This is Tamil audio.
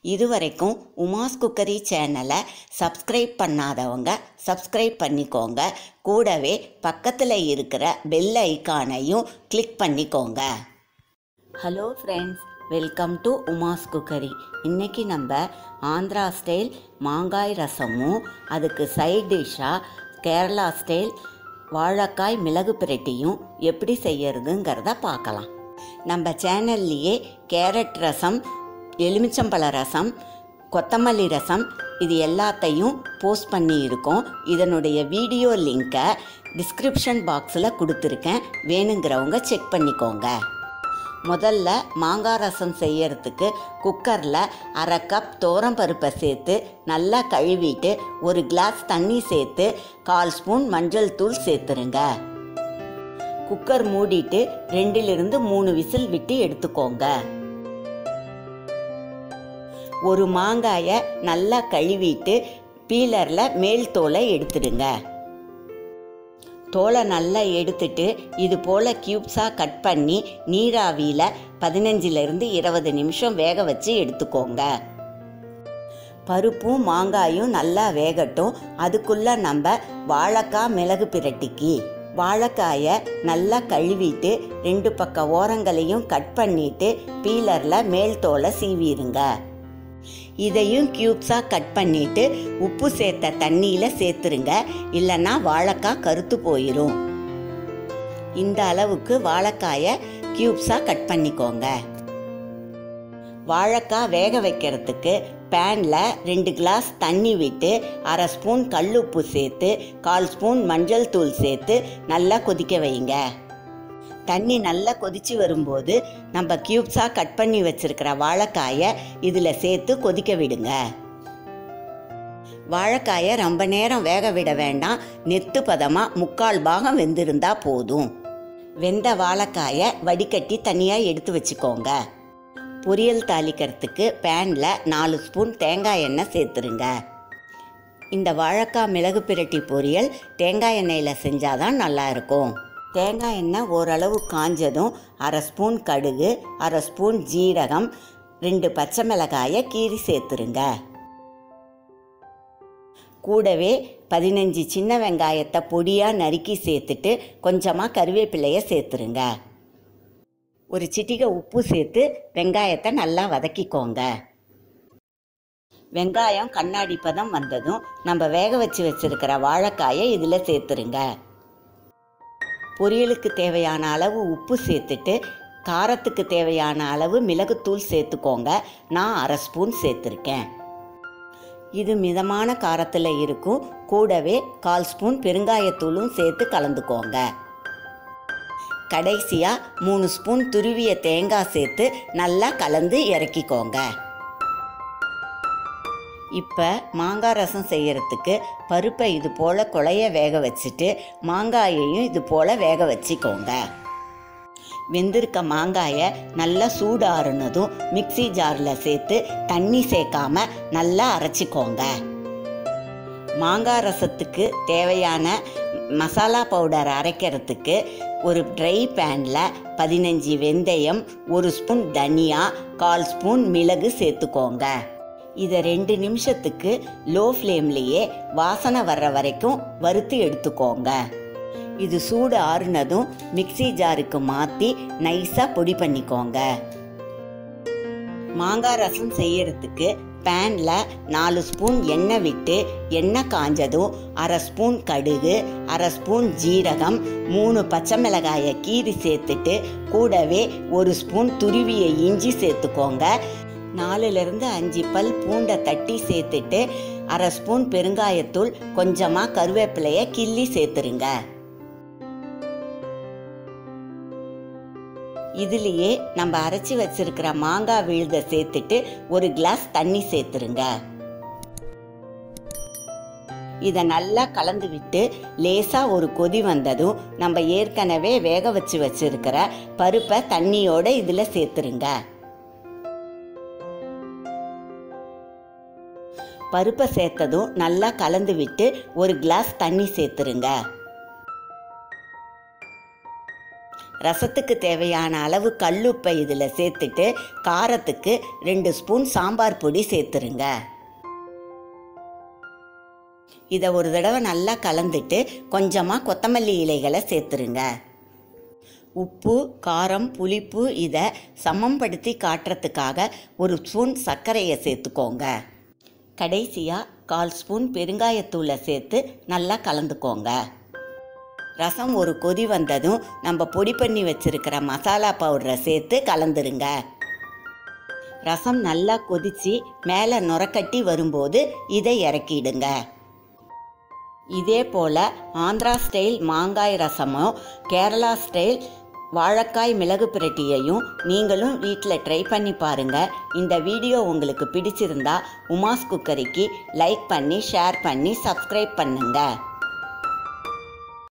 இதுவரைக்கும் உமாஸ் குக்கரி சேனலை சப்ஸ்கிரைப் பண்ணாதவங்க சப்ஸ்கிரைப் பண்ணிக்கோங்க. கூடவே பக்கத்தில் இருக்கிற பெல் ஐக்கானையும் கிளிக் பண்ணிக்கோங்க. Hello friends welcome to Uma's cookery. இன்றைக்கி நம்ம ஆந்திரா ஸ்டைல் மாங்காய் ரசமும் அதுக்கு சைட் டிஷ்ஷாக கேரளா ஸ்டைல் வாழைக்காய் மிளகு பிரட்டியும் எப்படி செய்யறதுங்கிறத பார்க்கலாம். நம்ம சேனல்லையே கேரட் ரசம் எலுமிச்சம்பழ ரசம் கொத்தமல்லி ரசம் இது எல்லாத்தையும் போஸ்ட் பண்ணியிருக்கோம் இதனுடைய வீடியோ லிங்க்கை டிஸ்கிரிப்ஷன் பாக்ஸில் கொடுத்துருக்கேன். வேணுங்கிறவங்க செக் பண்ணிக்கோங்க. முதல்ல மாங்காய் ரசம் செய்யறதுக்கு குக்கரில் அரை கப் பருப்பை சேர்த்து நல்லா கழுவிட்டு ஒரு கிளாஸ் தண்ணி சேர்த்து கால் ஸ்பூன் மஞ்சள் தூள் சேர்த்துருங்க. குக்கர் மூடிட்டு ரெண்டிலிருந்து மூணு விசில் விட்டு எடுத்துக்கோங்க. ஒரு மாங்காயை நல்லா கழுவிட்டு பீலரில் மேல் தோலை எடுத்துடுங்க. தோலை நல்லா எடுத்துட்டு இது போல் க்யூப்ஸாக கட் பண்ணி நீராவியில் பதினஞ்சிலிருந்து இருபது நிமிஷம் வேக வச்சு எடுத்துக்கோங்க. பருப்பும் மாங்காயும் நல்லா வேகட்டும். அதுக்குள்ளே நம்ம வாழைக்காய் மிளகு பிரட்டிக்கு. வாழைக்காயை நல்லா கழுவிட்டு ரெண்டு பக்க ஓரங்களையும் கட் பண்ணிட்டு பீலரில் மேல் தோலை சீவிடுங்க. இதையும் க்யூப்ஸாக கட் பண்ணிட்டு உப்பு சேர்த்த தண்ணியில் சேர்த்துருங்க. இல்லைன்னா வாழைக்காய் கருத்து போயிடும் இந்த அளவுக்கு வாழைக்காயை க்யூப்ஸாக கட் பண்ணிக்கோங்க. வாழைக்காய் வேக வைக்கிறதுக்கு பேனில் ரெண்டு கிளாஸ் தண்ணி விட்டு அரை ஸ்பூன் கல்லுப்பு சேர்த்து கால் ஸ்பூன் மஞ்சள் தூள் சேர்த்து நல்லா கொதிக்க வைங்க. தண்ணி நல்லா கொதிச்சு வரும்போது நம்ம க்யூப்ஸாக கட் பண்ணி வச்சிருக்கிற வாழைக்காயை இதில் சேர்த்து கொதிக்க விடுங்க. வாழைக்காயை ரொம்ப நேரம் வேக விட வேண்டாம். நெத்து பதமாக முக்கால் பாகம் வெந்திருந்தா போதும். வெந்த வாழைக்காயை வடிகட்டி தனியாக எடுத்து வச்சுக்கோங்க. பொரியல் தாளிக்கிறதுக்கு பேனில் நாலு ஸ்பூன் தேங்காய் எண்ணெய் சேர்த்துருங்க. இந்த வாழைக்காய் மிளகு பிரட்டி பொரியல் தேங்காய் எண்ணெயில் செஞ்சாதான் நல்லா இருக்கும். தேங்காய் எண்ணெய் ஓரளவு காஞ்சதும் அரை ஸ்பூன் கடுகு அரை ஸ்பூன் ஜீரகம் ரெண்டு பச்சை மிளகாயை கீறி சேர்த்துருங்க. கூடவே பதினஞ்சு சின்ன வெங்காயத்தை பொடியாக நறுக்கி சேர்த்துட்டு கொஞ்சமாக கருவேப்பிலையை சேர்த்துருங்க. ஒரு சிட்டிகை உப்பு சேர்த்து வெங்காயத்தை நல்லா வதக்கிக்கோங்க. வெங்காயம் கண்ணாடி பதம் வந்ததும் நம்ம வேக வச்சு வச்சுருக்கிற வாழைக்காயை இதில் சேர்த்துருங்க. பொரியலுக்கு தேவையான அளவு உப்பு சேர்த்துட்டு காரத்துக்கு தேவையான அளவு மிளகுத்தூள் சேர்த்துக்கோங்க. நான் அரை ஸ்பூன் சேர்த்துருக்கேன். இது மிதமான காரத்தில் இருக்கும். கூடவே கால் ஸ்பூன் பெருங்காயத்தூளும் சேர்த்து கலந்துக்கோங்க. கடைசியாக மூணு ஸ்பூன் துருவிய தேங்காய் சேர்த்து நல்லா கலந்து இறக்கிக்கோங்க. இப்போ மாங்காய் ரசம் செய்கிறதுக்கு பருப்பை இது போல் குழைய வேக வச்சுட்டு மாங்காயையும் இது போல் வேக வச்சுக்கோங்க. வெந்திருக்க மாங்காயை நல்லா சூடாறுனதும் மிக்சி ஜாரில் சேர்த்து தண்ணி சேர்க்காம நல்லா அரைச்சிக்கோங்க. மாங்காய் ரசத்துக்கு தேவையான மசாலா பவுடர் அரைக்கிறதுக்கு ஒரு ட்ரை பேனில் பதினஞ்சு வெந்தயம் ஒரு ஸ்பூன் தனியா கால் ஸ்பூன் மிளகு சேர்த்துக்கோங்க. இதை ரெண்டு நிமிஷத்துக்கு லோ ஃப்ளேம்லேயே வாசனை வர்ற வரைக்கும் வறுத்து எடுத்துக்கோங்க. இது சூடு ஆறுனதும் மிக்சி ஜாருக்கு மாற்றி நைஸாக பொடி பண்ணிக்கோங்க. மாங்காய் ரசம் செய்யறதுக்கு பேனில் நாலு ஸ்பூன் எண்ணெய் விட்டு எண்ணெய் காஞ்சதும் அரை ஸ்பூன் கடுகு அரை ஸ்பூன் ஜீரகம் மூணு பச்சை மிளகாயை கீறி சேர்த்துட்டு கூடவே ஒரு ஸ்பூன் துருவிய இஞ்சி சேர்த்துக்கோங்க. நாலுலேருந்து அஞ்சு பல் பூண்டை தட்டி சேர்த்துட்டு அரை ஸ்பூன் பெருங்காயத்தூள் கொஞ்சமாக கருவேப்பிலையை கிள்ளி சேர்த்துருங்க. இதுலேயே நம்ம அரைச்சி வச்சிருக்கிற மாங்காய் விழுத சேர்த்துட்டு ஒரு கிளாஸ் தண்ணி சேர்த்துருங்க. இதை நல்லா கலந்து விட்டு லேசாக ஒரு கொதி வந்ததும் நம்ம ஏற்கனவே வேக வச்சு வச்சுருக்கிற பருப்பை தண்ணியோடு இதில் சேர்த்துருங்க. பருப்பை சேர்த்ததும் நல்லா கலந்து விட்டு ஒரு கிளாஸ் தண்ணி சேர்த்துருங்க. ரசத்துக்கு தேவையான அளவு கல்லுப்பை இதில் சேர்த்துட்டு காரத்துக்கு ரெண்டு ஸ்பூன் சாம்பார் பொடி சேர்த்துருங்க. இதை ஒரு தடவை நல்லா கலந்துட்டு கொஞ்சமாக கொத்தமல்லி இலைகளை சேர்த்துருங்க. உப்பு காரம் புளிப்பு இதை சமம்படுத்தி காட்டுறதுக்காக ஒரு ஸ்பூன் சர்க்கரையை சேர்த்துக்கோங்க. கடைசியாக கால் ஸ்பூன் பெருங்காயத்தூளை சேர்த்து நல்லா கலந்துக்கோங்க. ரசம் ஒரு கொதி வந்ததும் நம்ம பொடி பண்ணி வச்சிருக்கிற மசாலா பவுடரை சேர்த்து கலந்துருங்க. ரசம் நல்லா கொதிச்சு மேலே நுரக்கட்டி வரும்போது இதை இறக்கிடுங்க. இதே போல் ஆந்திரா ஸ்டைல் மாங்காய் ரசமும் கேரளா ஸ்டைல் வாழைக்காய் மிளகு பிரட்டியையும் நீங்களும் வீட்டில் ட்ரை பண்ணி பாருங்கள் இந்த வீடியோ உங்களுக்கு பிடிச்சிருந்தா உமாஸ் குக்கரிக்கு லைக் பண்ணி ஷேர் பண்ணி சப்ஸ்கிரைப் பண்ணுங்கள்